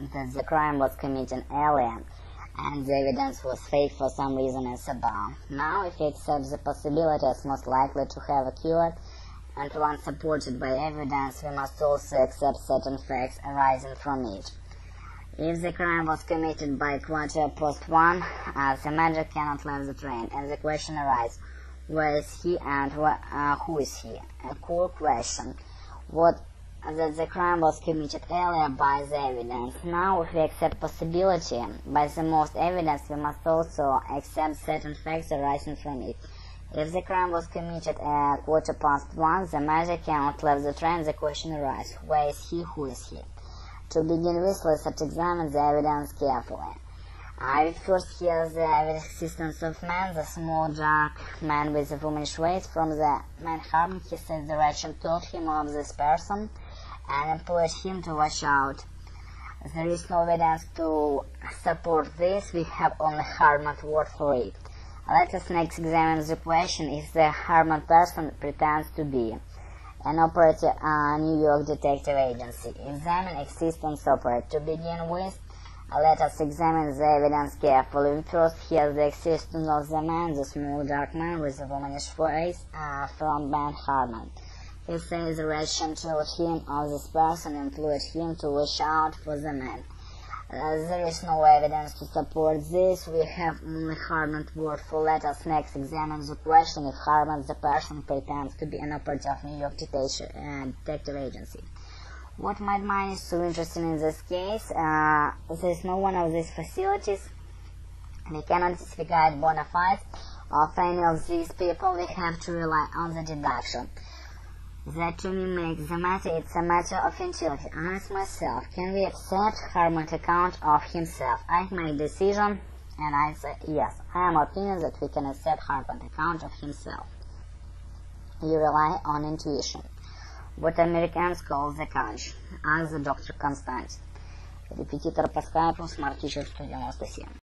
that the crime was committed earlier and the evidence was fake for some reason as above. Now, if we accept the possibility as most likely to have occurred and one supported by evidence, we must also accept certain facts arising from it. If the crime was committed by quarter post one, uh, the manager cannot leave the train, and the question arises, where is he and wh- uh, who is he? A core question. What that the crime was committed earlier by the evidence. Now, if we accept possibility by the most evidence, we must also accept certain facts arising from it. If the crime was committed at quarter past one, the manager cannot leave the train. The question arises: Where is he? Who is he? To begin with, let's examine the evidence carefully. I first hear the existence of man, the small dark man with the womanish waist. From the man harmed, he said the wretch told him of this person and employed him to watch out. There is no evidence to support this, we have only Harman word for it. Let us next examine the question if the Harman person pretends to be an operator at New York Detective Agency. Examine existence operator. To begin with, let us examine the evidence carefully. We first hear the existence of the man, the small dark man with the womanish face, uh, from Ben Harman. He says the Russian told him of this person and employed him to watch out for the man. Uh, there is no evidence to support this. We have only Harman's word for let us next examine the question if Harman, the person, pretends to be an operative of New York Detective, uh, detective Agency. What might mine is so interesting in this case? Uh, there is no one of these facilities. We cannot certify bona fides of any of these people. We have to rely on the deduction that to me makes the matter it's a matter of intuition. I ask myself, can we accept Harman's account of himself? I make decision and I say yes. I am opinion that we can accept Harman's account of himself. You rely on intuition. What Americans call the hunch. Ask the doctor Constantine. Репетитор по скайпу с Маркичев 197.